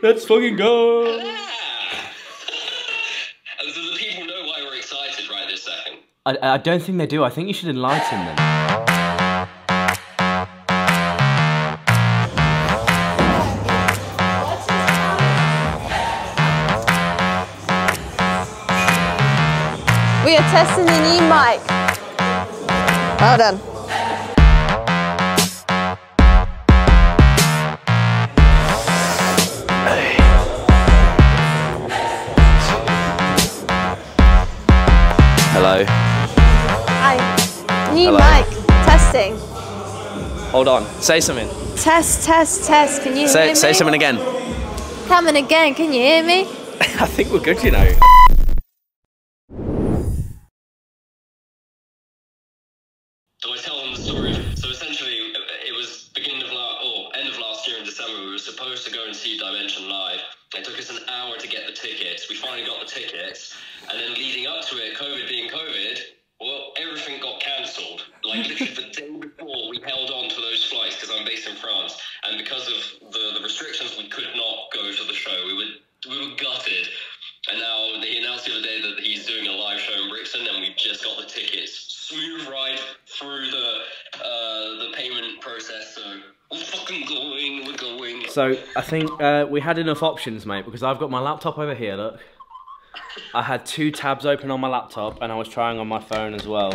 Let's fucking go. Yeah. and so the people know why we're excited right this second. I, I don't think they do. I think you should enlighten them. We are testing the new mic. Well done. Hello. Hi. New Hello. mic. Testing. Hold on. Say something. Test, test, test. Can you hear Say me? say something again. Coming again. Can you hear me? I think we're good, you know. So I tell them the story. So essentially, it was beginning of last, or end of last year in December. We were supposed to go and see Dimension live. It took us an hour to get the tickets. We finally got the tickets, and then leading up to it, COVID being COVID, well, everything got cancelled. Like literally the day before, we held on to those flights because I'm based in France, and because of the, the restrictions, we could not go to the show. We were we were gutted. And now he announced the other day that he's doing a live show in Brixton, and we just got the tickets. Smooth ride through the uh, the payment process. So we're fucking going. We're going. So I think uh, we had enough options, mate, because I've got my laptop over here. Look, I had two tabs open on my laptop, and I was trying on my phone as well.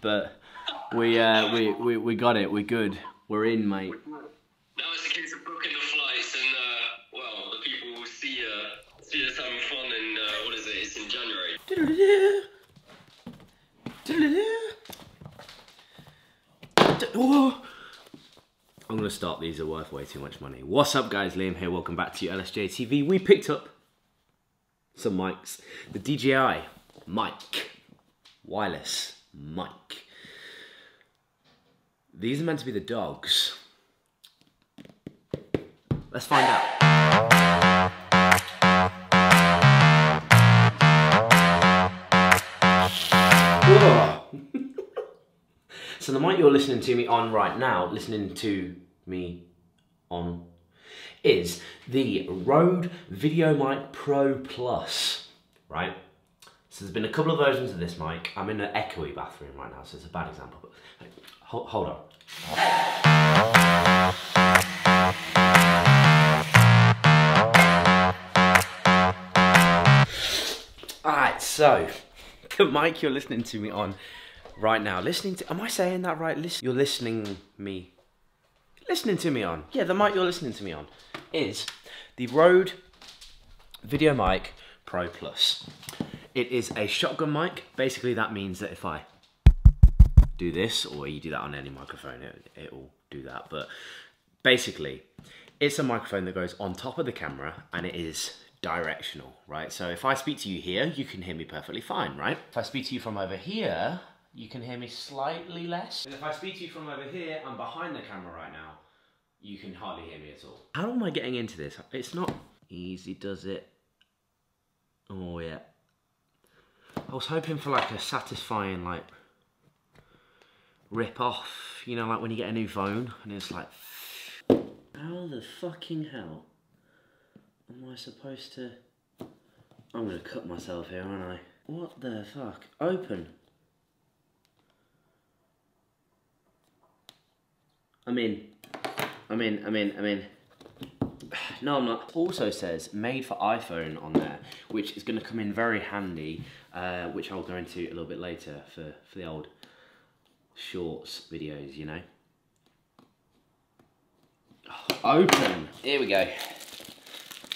But we uh, we, we we got it. We're good. We're in, mate. Now it's a case of booking the flights, and uh, well, the people will see uh, see us having fun. In uh, what is it? It's in January. I'm gonna stop. These are worth way too much money. What's up, guys? Liam here. Welcome back to LSJ TV. We picked up some mics. The DJI mic, wireless mic. These are meant to be the dogs. Let's find out. So the mic you're listening to me on right now, listening to me on, is the Rode Video Mic Pro Plus, right? So there's been a couple of versions of this mic. I'm in an echoey bathroom right now, so it's a bad example, but hold, hold on. Alright, so the mic you're listening to me on right now, listening to, am I saying that right? Listen, you're listening me, listening to me on, yeah, the mic you're listening to me on is the Rode Video Mic Pro Plus. It is a shotgun mic. Basically, that means that if I do this, or you do that on any microphone, it, it will do that. But basically, it's a microphone that goes on top of the camera and it is directional, right? So if I speak to you here, you can hear me perfectly fine, right? If I speak to you from over here, you can hear me slightly less. And if I speak to you from over here, I'm behind the camera right now, you can hardly hear me at all. How am I getting into this? It's not easy, does it? Oh yeah. I was hoping for like a satisfying like rip off, you know, like when you get a new phone and it's like, how the fucking hell am I supposed to? I'm gonna cut myself here, aren't I? What the fuck? Open. I'm in. I'm in. I'm in. I'm in. No, I'm not. Also says made for iPhone on there, which is going to come in very handy, uh, which I'll go into a little bit later for, for the old shorts videos, you know. Open. Here we go.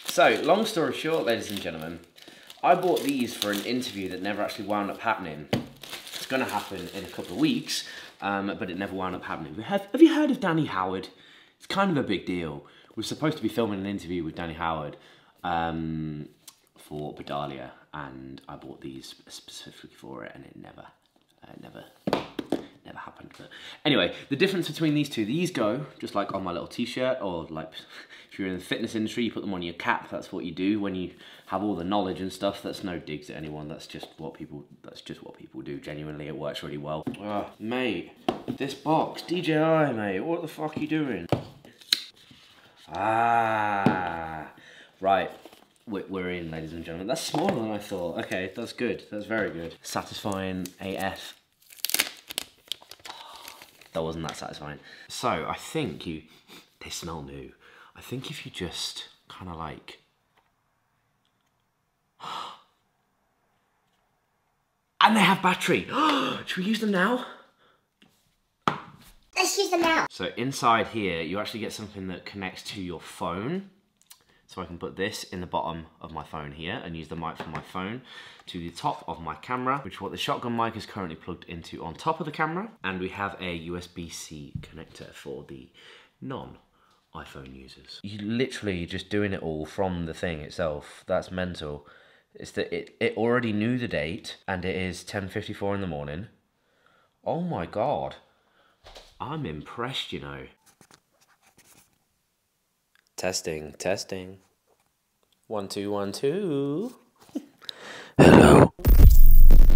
So, long story short, ladies and gentlemen, I bought these for an interview that never actually wound up happening. It's going to happen in a couple of weeks, um, but it never wound up happening. Have, have you heard of Danny Howard? It's kind of a big deal. We're supposed to be filming an interview with Danny Howard um, for Bedalia, and I bought these specifically for it, and it never, uh, never, never happened. But anyway, the difference between these two, these go just like on my little t-shirt, or like if you're in the fitness industry, you put them on your cap. That's what you do when you have all the knowledge and stuff. That's no digs at anyone. That's just what people. That's just what people do. Genuinely, it works really well. Oh, mate, this box, DJI, mate. What the fuck are you doing? Ah, Right. We're in, ladies and gentlemen. That's smaller than I thought. Okay, that's good. That's very good. Satisfying AF. That wasn't that satisfying. So I think you, they smell new. I think if you just kind of like, and they have battery. Should we use them now? Let's use them now. So inside here, you actually get something that connects to your phone. So I can put this in the bottom of my phone here and use the mic from my phone to the top of my camera, which is what the shotgun mic is currently plugged into on top of the camera. And we have a USB-C connector for the non-iPhone users. You literally just doing it all from the thing itself. That's mental. It's that it, it already knew the date and it is 10.54 in the morning. Oh my God. I'm impressed, you know. Testing, testing. One, two, one, two. Hello.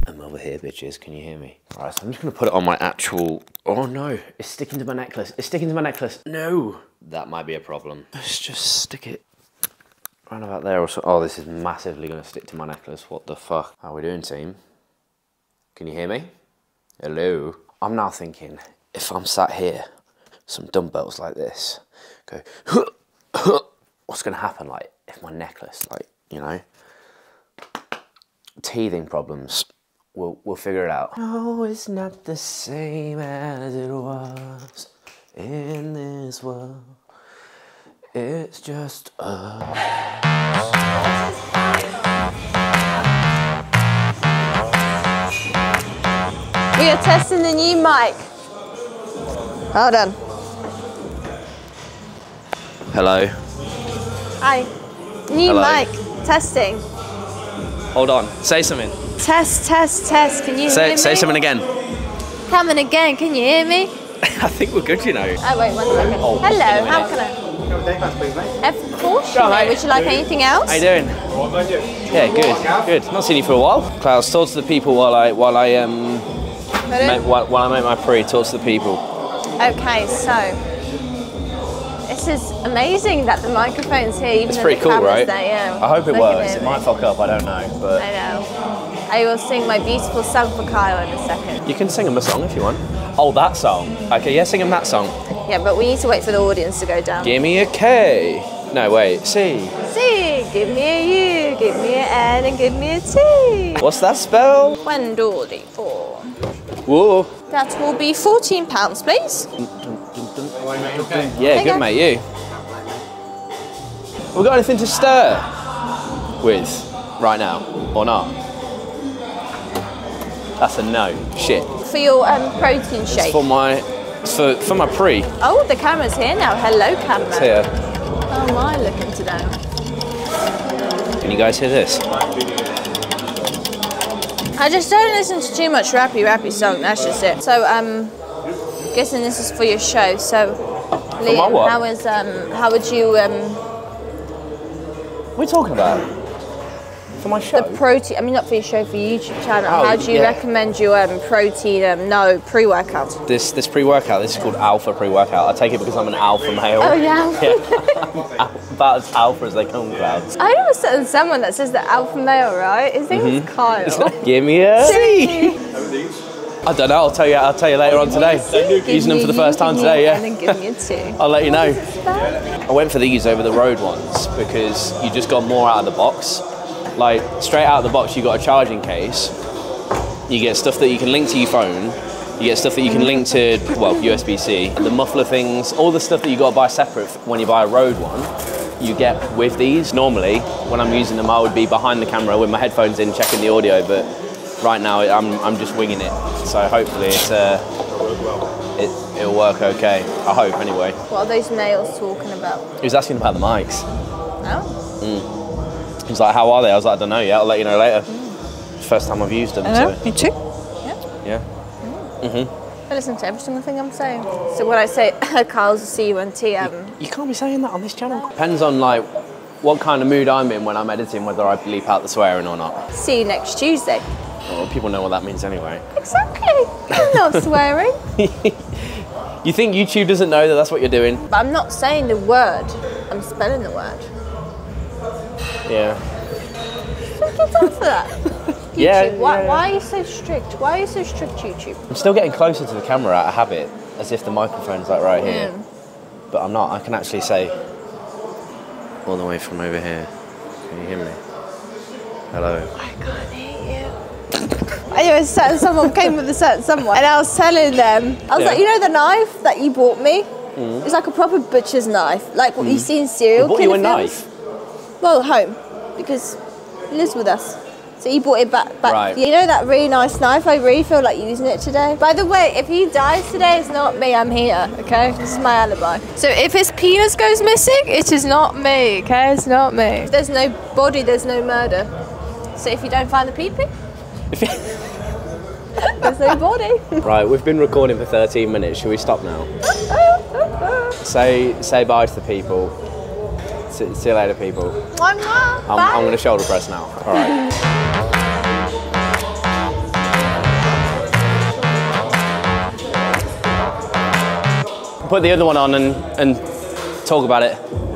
I'm over here, bitches. Can you hear me? All right, so I'm just gonna put it on my actual. Oh no, it's sticking to my necklace. It's sticking to my necklace. No, that might be a problem. Let's just stick it right about there or so. Oh, this is massively gonna stick to my necklace. What the fuck? How we doing, team? Can you hear me? Hello. I'm now thinking if I'm sat here, some dumbbells like this, go, what's going to happen? Like, if my necklace, like, you know, teething problems, we'll, we'll figure it out. Oh, it's not the same as it was in this world. It's just us. We are testing the new mic. Hold on. Hello. Hi. New Hello. mic. Testing. Hold on. Say something. Test, test, test. Can you hear Say, me? say something again. Coming again. Can you hear me? I think we're good, you know. Oh, wait, one second. Oh, Hello, in a minute. how can I? Of course you Go, may. mate. Would you like anything else? How you doing? Yeah, good, good. Not seen you for a while. Klaus, talk to the people while I while I um make, while, while I make my pre. Talk to the people. Okay, so this is amazing that the microphone's here. Even It's pretty cool, right? There, yeah. I hope it Look works. It might fuck up. I don't know, but I know. I will sing my beautiful song for Kyle in a second. you can sing him a song if you want. Oh, that song. Okay, yeah, sing him that song. Yeah, but we need to wait for the audience to go down. Give me a K. No, wait. C. C, give me a U, give me an N, and give me a T. What's that spell? One dolly four. Whoa. That will be fourteen pounds, please. Mm. Yeah, Okay. good mate. You. We got anything to stir with right now or not? That's a no. Shit. For your um, protein It's shake. for my it's for for my pre. Oh, the camera's here now. Hello, camera. It's here. Oh my, looking today. Can you guys hear this? I just don't listen to too much rappy rappy song. That's just it. So um, guessing this is for your show. So, my Liam, what? how is um, how would you um, What are we talking about? For my show? the protein? I mean, not for your show, for your YouTube channel. Oh, how do you yeah. recommend your um, protein? Um, no pre-workout. this this pre-workout. This is called alpha pre-workout. I take it because I'm an alpha male. Oh yeah. Yeah. About as alpha as they come, clouds. I know certain someone that says the alpha male, right? His name is Kyle. Mm-hmm. Give me a C. I don't know. I'll tell you. I'll tell you later on today. Using them for the first time today. Yeah. And give me a two. I'll let you know. I went for these over the Rode ones because you just got more out of the box. Like straight out of the box, you got a charging case. You get stuff that you can link to your phone. You get stuff that you can link to well USB-C. The muffler things, all the stuff that you got to buy separate when you buy a Rode one. You get with these. Normally, when I'm using them, I would be behind the camera with my headphones in, checking the audio. But right now, I'm, I'm just winging it. So hopefully, it's uh, it, it'll work okay. I hope anyway. What are those nails talking about? He was asking about the mics. Oh. He was like, "How are they?" I was like, "I don't know yet. I'll let you know later." First time I've used them. So, Me too. yeah. Yeah. Mhm. I listen to every single thing I'm saying. So when I say Carl's a C-U-N-T, um, You can't be saying that on this channel. Depends on like what kind of mood I'm in when I'm editing, whether I bleep out the swearing or not. see you next Tuesday. Well, people know what that means anyway. Exactly. I'm not swearing. You think YouTube doesn't know that that's what you're doing? But I'm not saying the word. I'm spelling the word. Yeah. Get on for that. YouTube, Yeah, why, yeah. why are you so strict? Why are you so strict, YouTube? I'm still getting closer to the camera out of habit, as if the microphone's like right here. Mm. But I'm not. I can actually say all the way from over here. Can you hear me? Hello. I can't hear you. Anyway, certain someone came with a certain someone, and I was telling them, I was Yeah. like, you know the knife that you bought me? Mm. It's like a proper butcher's knife, like what you mm. see in serial He bought you a films. knife? Well, home, because he lives with us. So he bought it back. back. Right. You know that really nice knife? I really feel like using it today. By the way, if he dies today, it's not me. I'm here. Okay, this is my alibi. So if his penis goes missing, it is not me. Okay, it's not me. If there's no body, there's no murder. So if you don't find the pee-pee, there's no body. Right, we've been recording for 13 minutes. Should we stop now? say say bye to the people. See, see you later, people. I'm. I'm, I'm going to shoulder press now. All right. Put the other one on and, and talk about it.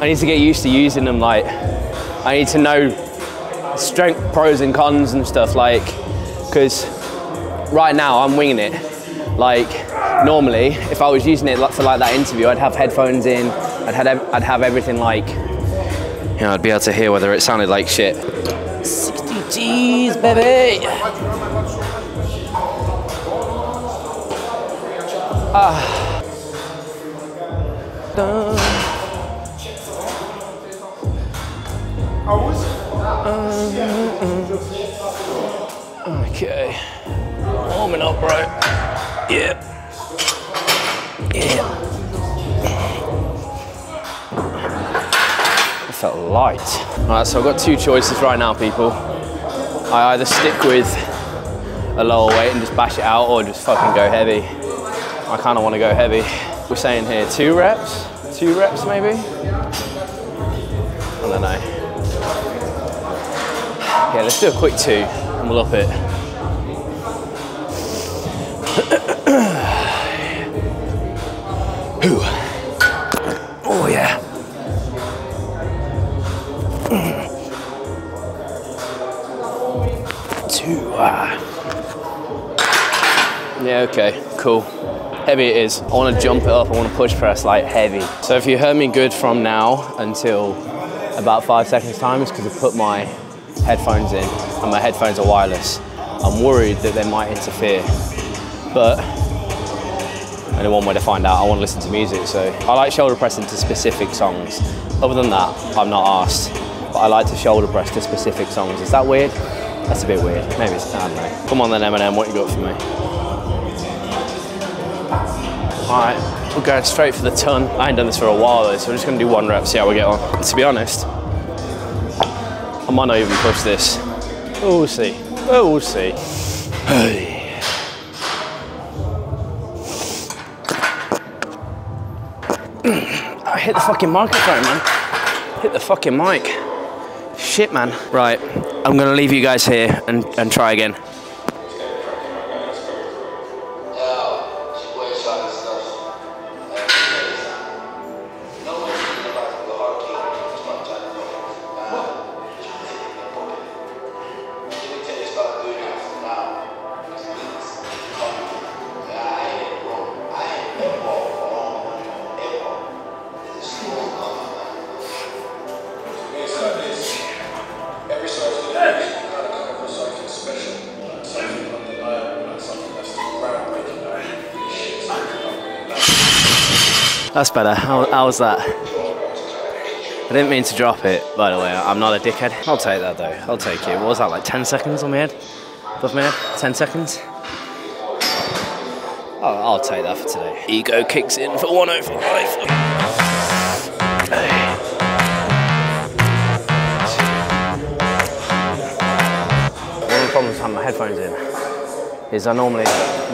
I need to get used to using them. Like, I need to know strength pros and cons and stuff. Like, because right now I'm winging it. Like normally, if I was using it for like that interview, I'd have headphones in. I'd had I'd have everything like, you know, I'd be able to hear whether it sounded like shit. 60 G's, baby. Ah. Dun. Okay. Warming up, bro. Yeah. Yeah. I felt light. Alright, so I've got two choices right now, people. I either stick with a lower weight and just bash it out or just fucking go heavy. I kind of want to go heavy. We're saying here two reps, two reps maybe? I don't know. Yeah, let's do a quick two and we'll up it. Okay, cool. Heavy it is. I want to jump it up. I want to push press like heavy. So if you heard me good from now until about five seconds time, it's because I put my headphones in and my headphones are wireless. I'm worried that they might interfere, but only one way to find out. I want to listen to music, so I like shoulder pressing to specific songs. Other than that, I'm not asked, but I like to shoulder press to specific songs. Is that weird? That's a bit weird. Maybe it's, I don't know. Come on then, Eminem, what you got for me? Alright, we're going straight for the ton. I ain't done this for a while though, so we're just gonna do one rep, see how we get on. To be honest, I might not even push this. Oh, we'll see. Oh, we'll see. Hey. I hit the fucking microphone, man. Hit the fucking mic. Shit, man. Right, I'm gonna leave you guys here and, and try again. That's better. How, how was that? I didn't mean to drop it, by the way. I'm not a dickhead. I'll take that though. I'll take it. What was that, like 10 seconds on my head? Above my head? 10 seconds? Oh, I'll take that for today. Ego kicks in for 105. One oh of the problems with having my headphones in is I normally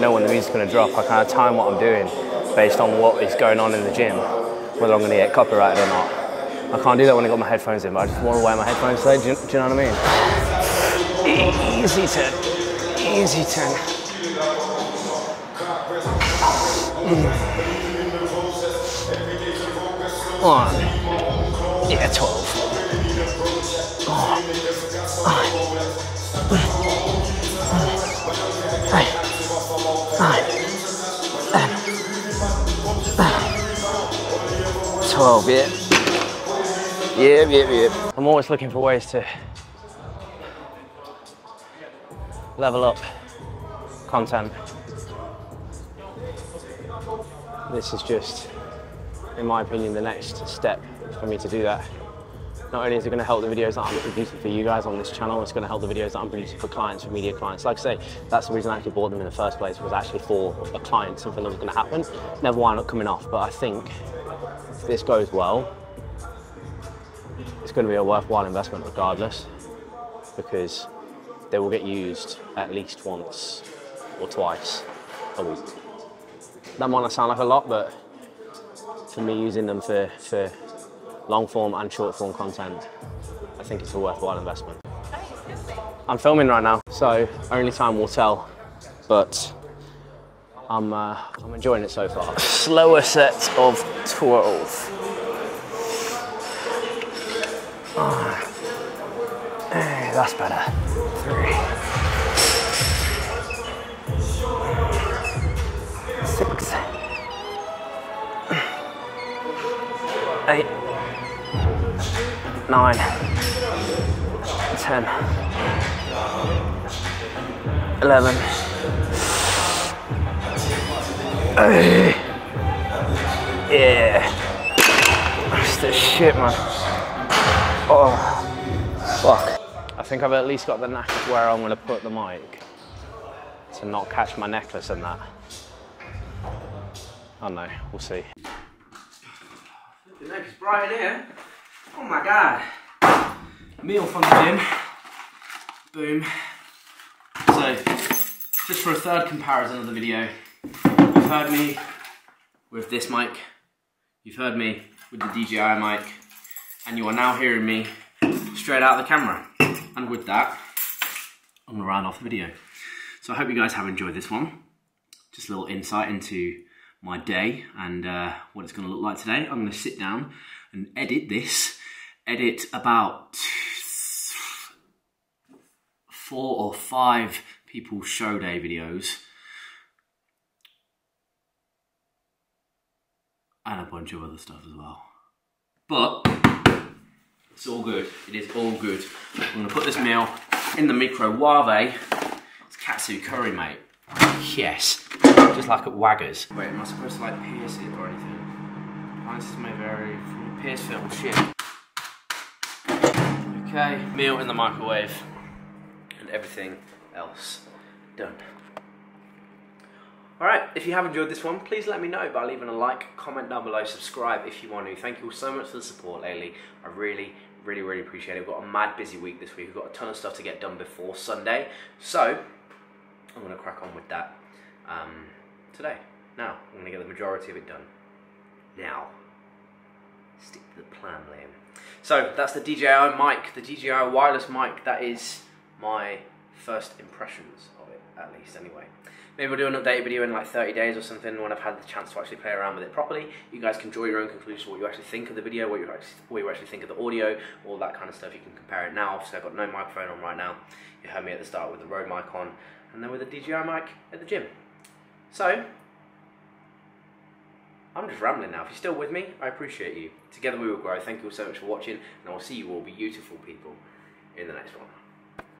know when the music's going to drop. I kind of time what I'm doing based on what is going on in the gym, whether I'm going to get copyrighted or not. I can't do that when I've got my headphones in, but I just want to wear my headphones today. Do you, do you know what I mean? Easy ten, easy ten. Mm. One. Yeah, 12. Twelve, yeah. Yeah, yeah, yeah. I'm always looking for ways to level up content. This is just, in my opinion, the next step for me to do that. Not only is it going to help the videos that I'm producing for you guys on this channel, it's going to help the videos that I'm producing for clients, for media clients. Like I say, that's the reason I actually bought them in the first place, was actually for a client, something that was going to happen. Never wound up coming off, but I think if this goes well, it's going to be a worthwhile investment regardless, because they will get used at least once or twice a week. That might not sound like a lot, but for me using them for, for long form and short form content, I think it's a worthwhile investment. I'm filming right now, so only time will tell, but I'm, uh, I'm enjoying it so far. Slower set of 12. Ah. Hey, that's better. Three. Six. Eight. Nine. Ten. Eleven. Yeah. That's the shit, man. Oh, fuck. I think I've at least got the knack of where I'm to put the mic to not catch my necklace and that. I don't know, we'll see. The next bright here. Oh my god. Meal from the gym. Boom. So, just for a third comparison of the video, you've heard me with this mic, you've heard me with the DJI mic, and you are now hearing me straight out of the camera. And with that, I'm gonna round off the video. So I hope you guys have enjoyed this one. Just a little insight into my day and uh, what it's gonna look like today. I'm gonna sit down and edit this, edit about four or five people show day videos and a bunch of other stuff as well. But it's all good. It is all good. I'm gonna put this meal in the microwave. It's katsu curry, mate. Yes. Just like at Waggers. Wait, am I supposed to like pierce it or anything? Oh, Appliances may vary from pierce film. Shit. Okay, meal in the microwave and everything else done. Alright, if you have enjoyed this one, please let me know by leaving a like, comment down below, subscribe if you want to. Thank you all so much for the support lately. I really, really, really appreciate it. We've got a mad busy week this week. We've got a ton of stuff to get done before Sunday. So, I'm going to crack on with that um, today. Now, I'm going to get the majority of it done. Now, stick to the plan, Liam. So, that's the DJI mic, the DJI wireless mic. That is my first impressions of it, at least anyway. Maybe we'll do an updated video in like 30 days or something when I've had the chance to actually play around with it properly. You guys can draw your own conclusions what you actually think of the video, what you actually, what you actually think of the audio, all that kind of stuff. You can compare it now. Obviously, I've got no microphone on right now. You heard me at the start with the Rode mic on, and then with the DJI mic at the gym. So, I'm just rambling now. If you're still with me, I appreciate you. Together we will grow. Thank you all so much for watching, and I will see you all Be beautiful people in the next one.